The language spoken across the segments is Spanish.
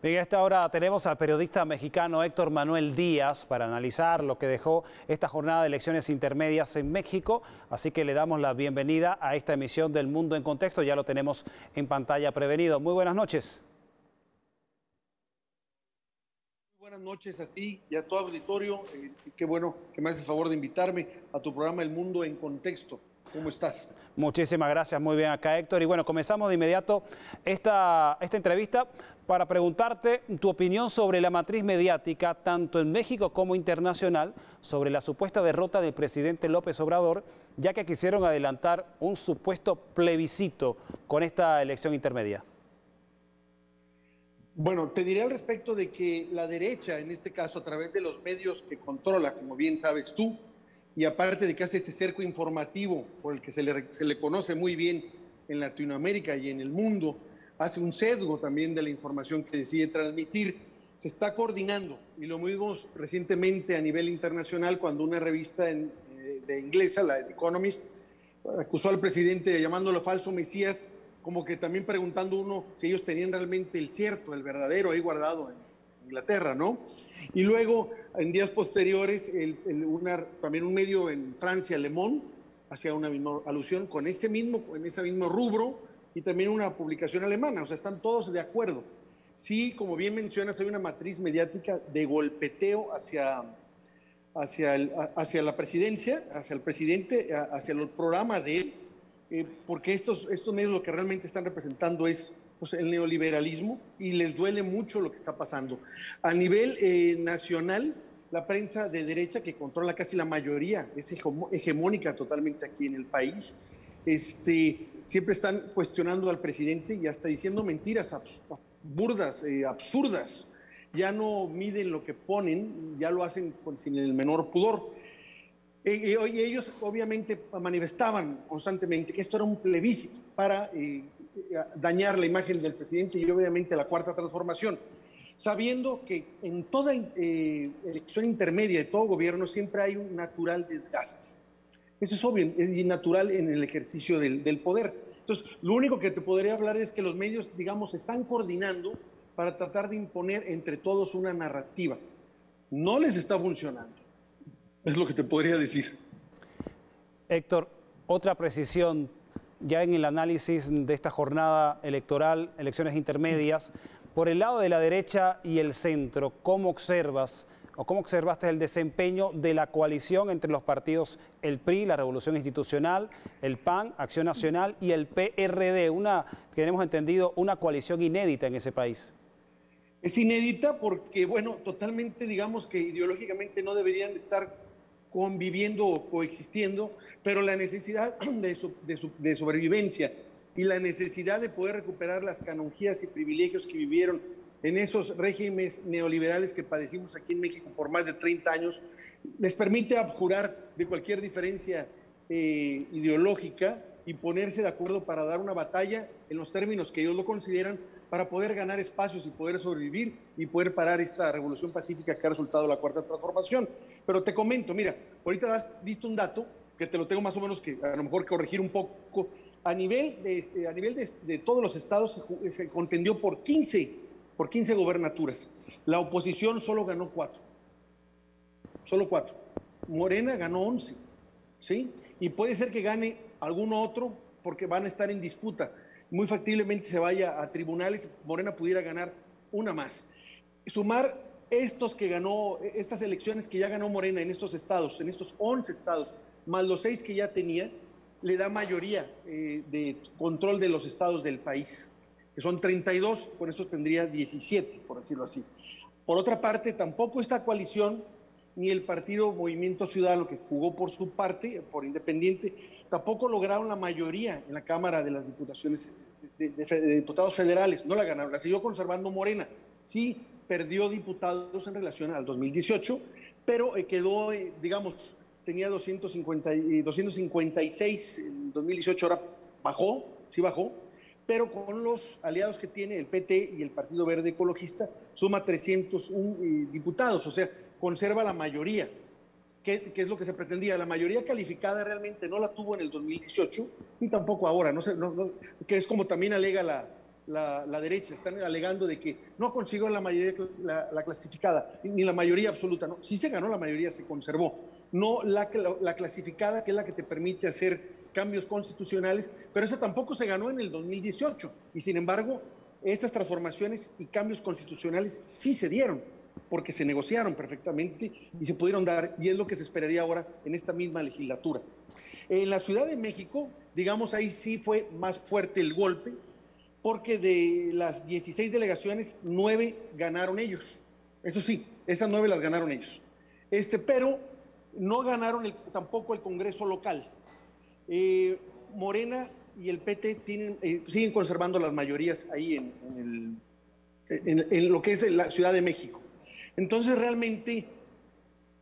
Bien, a esta hora tenemos al periodista mexicano Héctor Manuel Díaz para analizar lo que dejó esta jornada de elecciones intermedias en México. Así que le damos la bienvenida a esta emisión del Mundo en Contexto. Ya lo tenemos en pantalla prevenido. Muy buenas noches. Buenas noches a ti y a tu auditorio. Eh, qué bueno que me haces el favor de invitarme a tu programa El Mundo en Contexto. ¿Cómo estás? Muchísimas gracias, muy bien acá Héctor. Y bueno, comenzamos de inmediato esta, esta entrevista para preguntarte tu opinión sobre la matriz mediática, tanto en México como internacional, sobre la supuesta derrota del presidente López Obrador, ya que quisieron adelantar un supuesto plebiscito con esta elección intermedia. Bueno, te diré al respecto de que la derecha, en este caso a través de los medios que controla, como bien sabes tú, y aparte de que hace ese cerco informativo por el que se le, se le conoce muy bien en Latinoamérica y en el mundo, hace un sesgo también de la información que decide transmitir. Se está coordinando y lo vimos recientemente a nivel internacional cuando una revista eh, de inglesa, la Economist, acusó al presidente llamándolo falso Mesías, como que también preguntando uno si ellos tenían realmente el cierto, el verdadero ahí guardado en Inglaterra, ¿no? Y luego, en días posteriores, también un medio en Francia, Le Monde, hacía una alusión con este mismo, en ese mismo rubro, y también una publicación alemana, o sea, están todos de acuerdo. Sí, como bien mencionas, hay una matriz mediática de golpeteo hacia, hacia, hacia la presidencia, hacia el presidente, hacia el programa de él, eh, porque estos, estos medios lo que realmente están representando es pues, el neoliberalismo y les duele mucho lo que está pasando. A nivel eh, nacional, la prensa de derecha, que controla casi la mayoría, es hegemónica totalmente aquí en el país, este, siempre están cuestionando al presidente y hasta diciendo mentiras burdas, eh, absurdas. Ya no miden lo que ponen, ya lo hacen sin el menor pudor. Y, ellos obviamente manifestaban constantemente que esto era un plebiscito para eh, dañar la imagen del presidente y obviamente la cuarta transformación, sabiendo que en toda eh, elección intermedia de todo gobierno siempre hay un natural desgaste. Eso es obvio, es natural en el ejercicio del, del poder. Entonces, lo único que te podría hablar es que los medios, digamos, están coordinando para tratar de imponer entre todos una narrativa. No les está funcionando. Es lo que te podría decir. Héctor, otra precisión ya en el análisis de esta jornada electoral, elecciones intermedias, por el lado de la derecha y el centro, ¿cómo observas o cómo observaste el desempeño de la coalición entre los partidos el PRI, la Revolución Institucional, el PAN, Acción Nacional y el PRD, una que hemos entendido una coalición inédita en ese país? Es inédita porque, bueno, totalmente digamos que ideológicamente no deberían de estar conviviendo o coexistiendo, pero la necesidad de, sobrevivencia y la necesidad de poder recuperar las canonjías y privilegios que vivieron en esos regímenes neoliberales que padecimos aquí en México por más de 30 años, les permite abjurar de cualquier diferencia eh, ideológica y ponerse de acuerdo para dar una batalla en los términos que ellos lo consideran para poder ganar espacios y poder sobrevivir y poder parar esta revolución pacífica que ha resultado la cuarta transformación. Pero te comento, mira, ahorita has diste un dato que te lo tengo más o menos que a lo mejor corregir un poco. A nivel de, este, a nivel de, todos los estados se, contendió por 15, por 15 gobernaturas. La oposición solo ganó cuatro. Solo cuatro. Morena ganó 11. ¿Sí? Y puede ser que gane alguno otro porque van a estar en disputa muy factiblemente se vaya a tribunales, Morena pudiera ganar una más. Sumar estos que ganó, estas elecciones que ya ganó Morena en estos estados, en estos 11 estados, más los 6 que ya tenía, le da mayoría eh, de control de los estados del país, que son 32, por eso tendría 17, por decirlo así. Por otra parte, tampoco esta coalición, ni el partido Movimiento Ciudadano, que jugó por su parte, por independiente, tampoco lograron la mayoría en la Cámara de las Diputaciones de, Diputados Federales, no la ganaron, la siguió conservando Morena. Sí perdió diputados en relación al 2018, pero eh, quedó, eh, digamos, tenía 250, 256 en 2018, ahora bajó, sí bajó, pero con los aliados que tiene el PT y el Partido Verde Ecologista, suma 301 eh, diputados, o sea, conserva la mayoría. ¿Qué, es lo que se pretendía? La mayoría calificada realmente no la tuvo en el 2018, ni tampoco ahora, que es como también alega la, la, derecha, están alegando de que no consiguió la mayoría la, la, clasificada, ni la mayoría absoluta, no, sí se ganó la mayoría, se conservó, no la clasificada, que es la que te permite hacer cambios constitucionales, pero esa tampoco se ganó en el 2018, y sin embargo, estas transformaciones y cambios constitucionales sí se dieron, porque se negociaron perfectamente y se pudieron dar, y es lo que se esperaría ahora en esta misma legislatura. En la Ciudad de México, digamos, ahí sí fue más fuerte el golpe, porque de las 16 delegaciones, 9 ganaron ellos. Eso sí, esas 9 las ganaron ellos. Este, pero no ganaron tampoco el Congreso local. Eh, Morena y el PT tienen, eh, siguen conservando las mayorías ahí en, en, lo que es la Ciudad de México. Entonces realmente,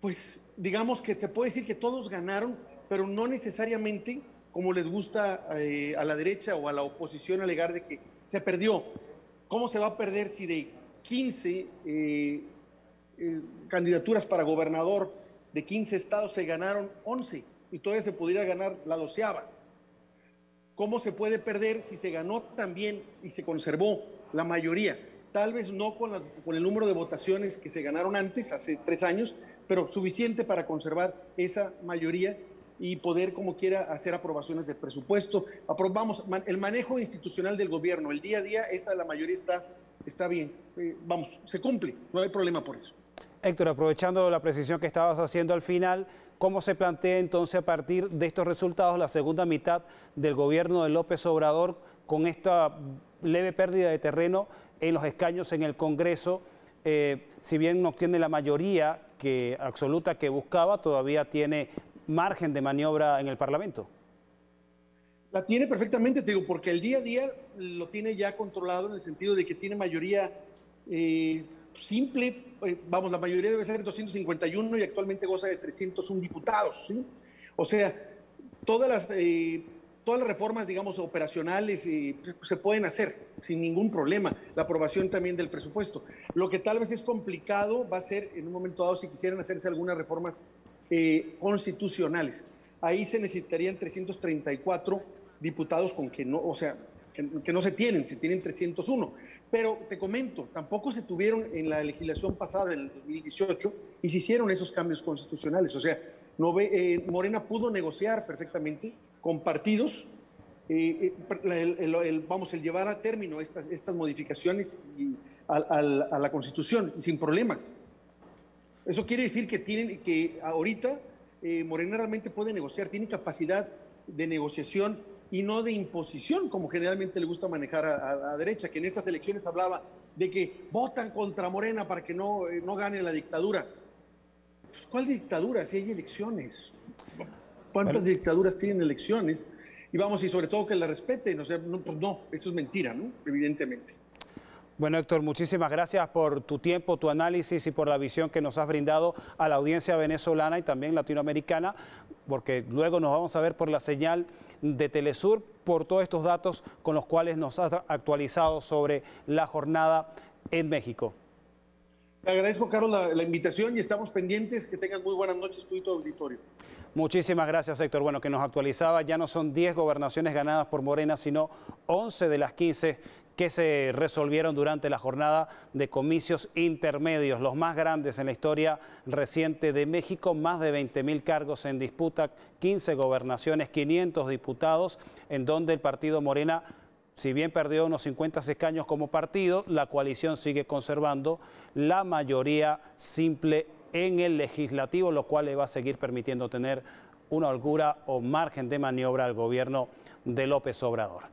pues digamos que te puedo decir que todos ganaron, pero no necesariamente como les gusta eh, a la derecha o a la oposición alegar de que se perdió. ¿Cómo se va a perder si de 15 eh, eh, candidaturas para gobernador de 15 estados se ganaron 11 y todavía se pudiera ganar la doceava? ¿Cómo se puede perder si se ganó también y se conservó la mayoría? Tal vez no con, con el número de votaciones que se ganaron antes, hace tres años, pero suficiente para conservar esa mayoría y poder, como quiera, hacer aprobaciones de presupuesto. Aprobamos el manejo institucional del gobierno, el día a día, esa la mayoría está, está bien. Eh, vamos, se cumple, no hay problema por eso. Héctor, aprovechando la precisión que estabas haciendo al final, ¿cómo se plantea entonces a partir de estos resultados la segunda mitad del gobierno de López Obrador con esta leve pérdida de terreno en los escaños en el Congreso? Eh, si bien no tiene la mayoría que, absoluta que buscaba, todavía tiene margen de maniobra en el Parlamento? La tiene perfectamente, te digo, porque el día a día lo tiene ya controlado en el sentido de que tiene mayoría eh, simple, eh, vamos, la mayoría debe ser 251 y actualmente goza de 301 diputados, ¿sí? O sea, todas las, eh, todas las reformas, digamos, operacionales se pueden hacer sin ningún problema. La aprobación también del presupuesto. Lo que tal vez es complicado va a ser en un momento dado si quisieran hacerse algunas reformas eh, constitucionales. Ahí se necesitarían 334 diputados con que no, o sea, que, no se tienen, se tienen 301. Pero te comento, tampoco se tuvieron en la legislación pasada del 2018 y se hicieron esos cambios constitucionales. O sea, no eh, Morena pudo negociar perfectamente con partidos, eh, el, vamos, el llevar a término estas, estas modificaciones a, a la Constitución sin problemas. Eso quiere decir que, tienen, que ahorita eh, Morena realmente puede negociar, tiene capacidad de negociación y no de imposición, como generalmente le gusta manejar a, la derecha, que en estas elecciones hablaba de que votan contra Morena para que no, eh, no gane la dictadura. Pues, ¿Cuál dictadura si hay elecciones? ¿Cuántas dictaduras tienen elecciones? Y vamos, y sobre todo que la respeten. O sea, no, pues no, eso es mentira, ¿no? Evidentemente. Bueno, Héctor, muchísimas gracias por tu tiempo, tu análisis y por la visión que nos has brindado a la audiencia venezolana y también latinoamericana, porque luego nos vamos a ver por la señal de Telesur por todos estos datos con los cuales nos has actualizado sobre la jornada en México. Te agradezco, Carlos, la, invitación y estamos pendientes. Que tengan muy buenas noches, tú y tu auditorio. Muchísimas gracias, Héctor. Bueno, que nos actualizaba, ya no son 10 gobernaciones ganadas por Morena, sino 11 de las 15 que se resolvieron durante la jornada de comicios intermedios, los más grandes en la historia reciente de México, más de 20 mil cargos en disputa, 15 gobernaciones, 500 diputados, en donde el partido Morena, si bien perdió unos 50 escaños como partido, la coalición sigue conservando la mayoría simple en el legislativo, lo cual le va a seguir permitiendo tener una holgura o margen de maniobra al gobierno de López Obrador.